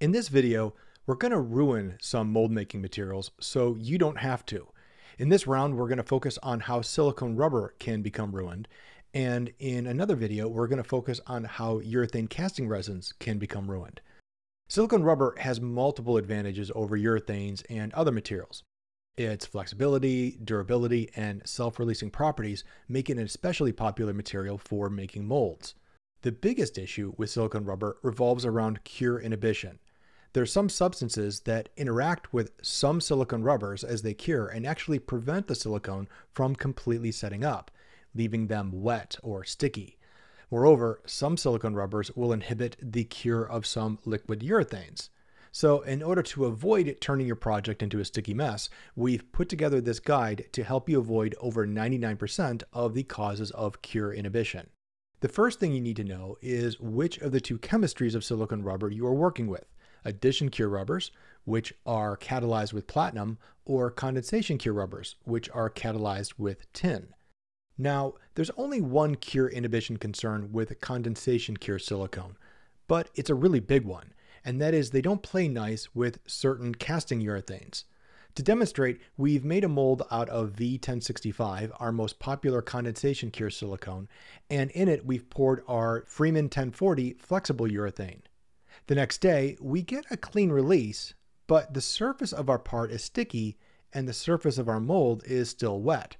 In this video, we're going to ruin some mold making materials so you don't have to. In this round, we're going to focus on how silicone rubber can become ruined. And in another video, we're going to focus on how urethane casting resins can become ruined. Silicone rubber has multiple advantages over urethanes and other materials. Its flexibility, durability, and self-releasing properties make it an especially popular material for making molds. The biggest issue with silicone rubber revolves around cure inhibition. There are some substances that interact with some silicone rubbers as they cure and actually prevent the silicone from completely setting up, leaving them wet or sticky. Moreover, some silicone rubbers will inhibit the cure of some liquid urethanes. So, in order to avoid turning your project into a sticky mess, we've put together this guide to help you avoid over 99% of the causes of cure inhibition. The first thing you need to know is which of the two chemistries of silicone rubber you are working with addition cure rubbers, which are catalyzed with platinum, or condensation cure rubbers, which are catalyzed with tin. Now, there's only one cure inhibition concern with condensation cure silicone, but it's a really big one, and that is they don't play nice with certain casting urethanes. To demonstrate, we've made a mold out of V1065, our most popular condensation cure silicone, and in it we've poured our Freeman 1040 flexible urethane. The next day, we get a clean release, but the surface of our part is sticky and the surface of our mold is still wet.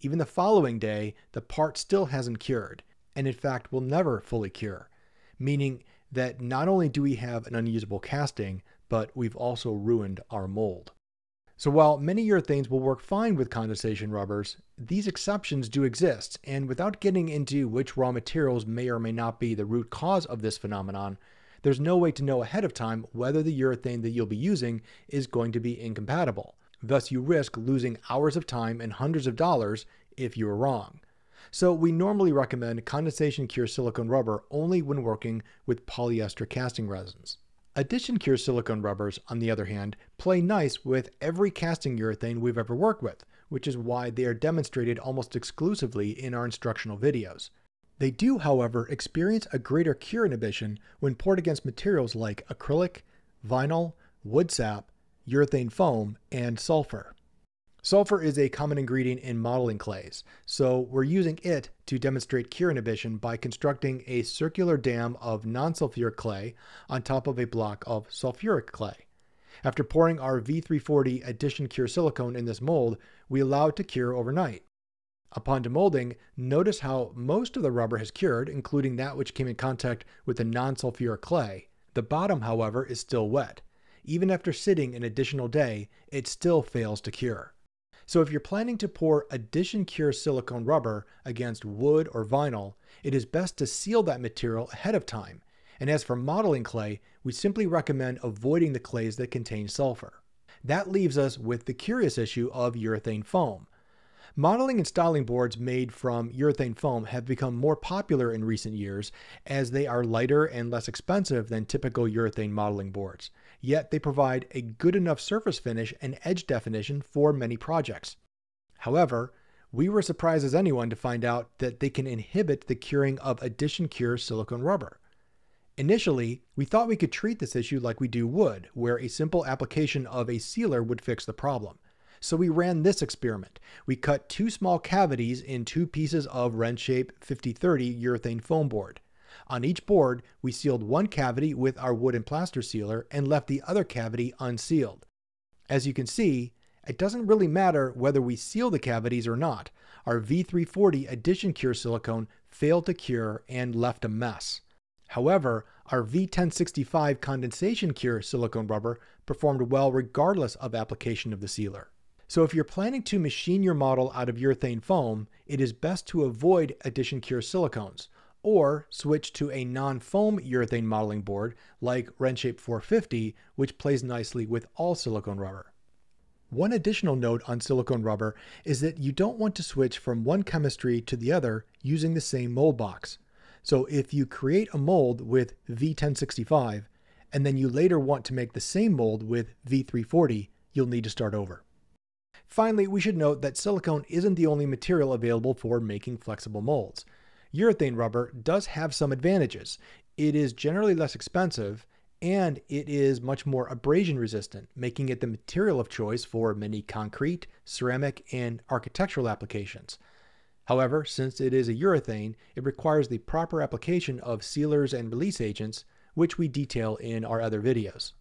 Even the following day, the part still hasn't cured, and in fact will never fully cure, meaning that not only do we have an unusable casting, but we've also ruined our mold. So while many urethanes will work fine with condensation rubbers, these exceptions do exist, and without getting into which raw materials may or may not be the root cause of this phenomenon, there's no way to know ahead of time whether the urethane that you'll be using is going to be incompatible. Thus, you risk losing hours of time and hundreds of dollars if you are wrong. So, we normally recommend condensation cure silicone rubber only when working with polyester casting resins. Addition cure silicone rubbers, on the other hand, play nice with every casting urethane we've ever worked with, which is why they are demonstrated almost exclusively in our instructional videos. They do, however, experience a greater cure inhibition when poured against materials like acrylic, vinyl, wood sap, urethane foam, and sulfur. Sulfur is a common ingredient in modeling clays, so we're using it to demonstrate cure inhibition by constructing a circular dam of non-sulfuric clay on top of a block of sulfuric clay. After pouring our V340 addition cure silicone in this mold, we allow it to cure overnight. Upon demolding, notice how most of the rubber has cured, including that which came in contact with the non-sulfuric clay. The bottom, however, is still wet. Even after sitting an additional day, it still fails to cure. So if you're planning to pour addition cure silicone rubber against wood or vinyl, it is best to seal that material ahead of time. And as for modeling clay, we simply recommend avoiding the clays that contain sulfur. That leaves us with the curious issue of urethane foam. Modeling and styling boards made from urethane foam have become more popular in recent years as they are lighter and less expensive than typical urethane modeling boards. Yet they provide a good enough surface finish and edge definition for many projects. However, we were surprised as anyone to find out that they can inhibit the curing of addition cure silicone rubber. Initially, we thought we could treat this issue like we do wood, where a simple application of a sealer would fix the problem. So we ran this experiment. We cut two small cavities in two pieces of RenShape 5030 urethane foam board. On each board, we sealed one cavity with our wood and plaster sealer and left the other cavity unsealed. As you can see, it doesn't really matter whether we seal the cavities or not. Our V340 addition cure silicone failed to cure and left a mess. However, our V1065 condensation cure silicone rubber performed well regardless of application of the sealer. So if you're planning to machine your model out of urethane foam, it is best to avoid addition cure silicones or switch to a non-foam urethane modeling board like RenShape 450, which plays nicely with all silicone rubber. One additional note on silicone rubber is that you don't want to switch from one chemistry to the other using the same mold box. So if you create a mold with V1065 and then you later want to make the same mold with V340, you'll need to start over. Finally, we should note that silicone isn't the only material available for making flexible molds. Urethane rubber does have some advantages. It is generally less expensive, and it is much more abrasion resistant, making it the material of choice for many concrete, ceramic, and architectural applications. However, since it is a urethane, it requires the proper application of sealers and release agents, which we detail in our other videos.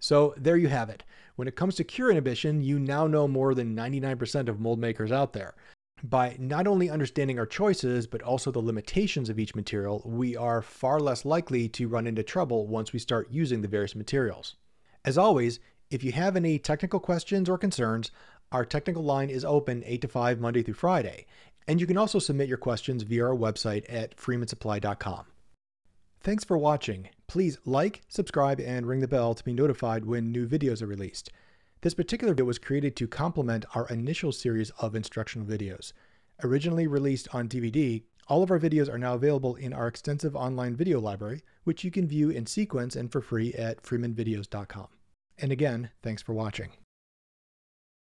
So there you have it. When it comes to cure inhibition, you now know more than 99% of mold makers out there. By not only understanding our choices, but also the limitations of each material, we are far less likely to run into trouble once we start using the various materials. As always, if you have any technical questions or concerns, our technical line is open 8 to 5 Monday through Friday, and you can also submit your questions via our website at freemansupply.com. Thanks for watching. Please like, subscribe, and ring the bell to be notified when new videos are released. This particular video was created to complement our initial series of instructional videos. Originally released on DVD, all of our videos are now available in our extensive online video library, which you can view in sequence and for free at freemanvideos.com. And again, thanks for watching.